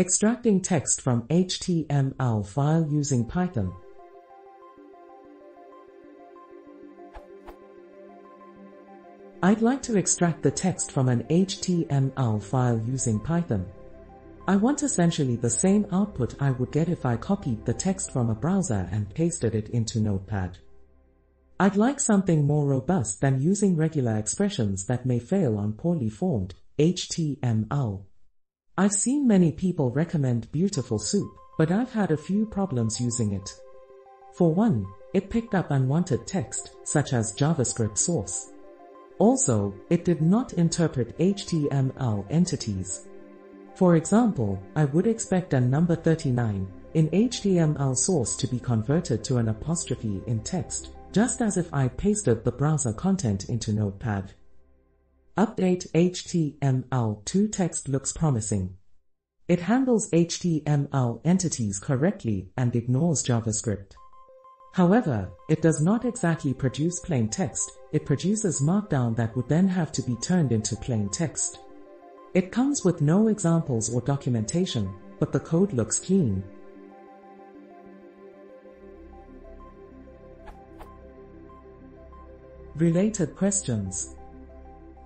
Extracting text from HTML file using Python. I'd like to extract the text from an HTML file using Python. I want essentially the same output I would get if I copied the text from a browser and pasted it into Notepad. I'd like something more robust than using regular expressions that may fail on poorly formed HTML. I've seen many people recommend Beautiful Soup, but I've had a few problems using it. For one, it picked up unwanted text, such as JavaScript source. Also, it did not interpret HTML entities. For example, I would expect a number 39 in HTML source to be converted to an apostrophe in text, just as if I pasted the browser content into Notepad. Update html2text looks promising. It handles HTML entities correctly and ignores JavaScript. However, it does not exactly produce plain text, it produces markdown that would then have to be turned into plain text. It comes with no examples or documentation, but the code looks clean. Related questions.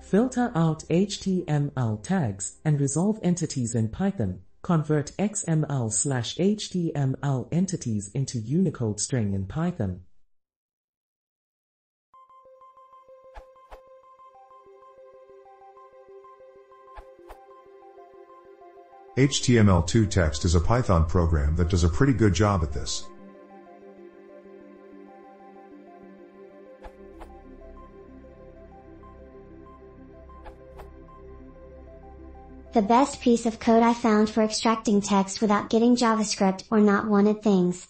Filter out HTML tags and resolve entities in Python. Convert XML slash HTML entities into Unicode string in Python. html2text is a Python program that does a pretty good job at this. The best piece of code I found for extracting text without getting JavaScript or not wanted things.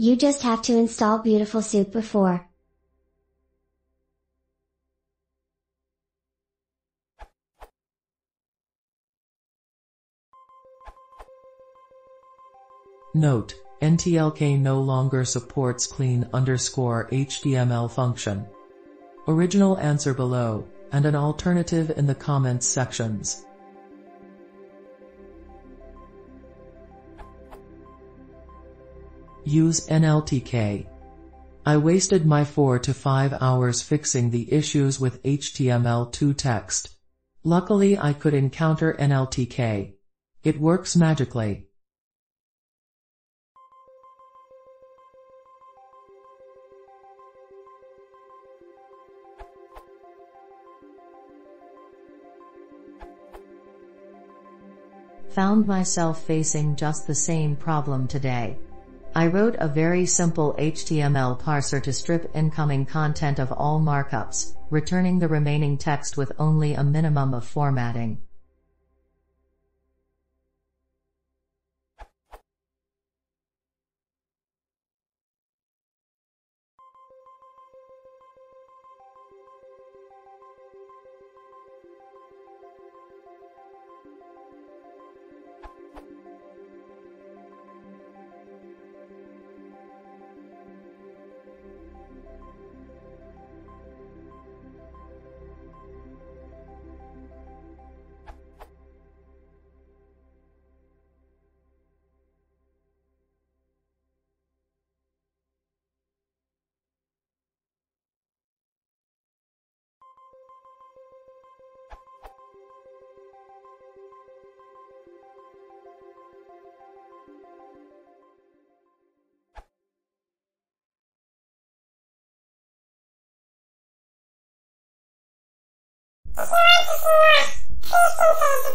You just have to install Beautiful Soup before. Note, NTLK no longer supports clean underscore HTML function. Original answer below, and an alternative in the comments sections. Use NLTK. I wasted my 4 to 5 hours fixing the issues with html2text. Luckily I could encounter NLTK. It works magically. Found myself facing just the same problem today. I wrote a very simple HTML parser to strip incoming content of all markups, returning the remaining text with only a minimum of formatting. Before I perform, please confirm the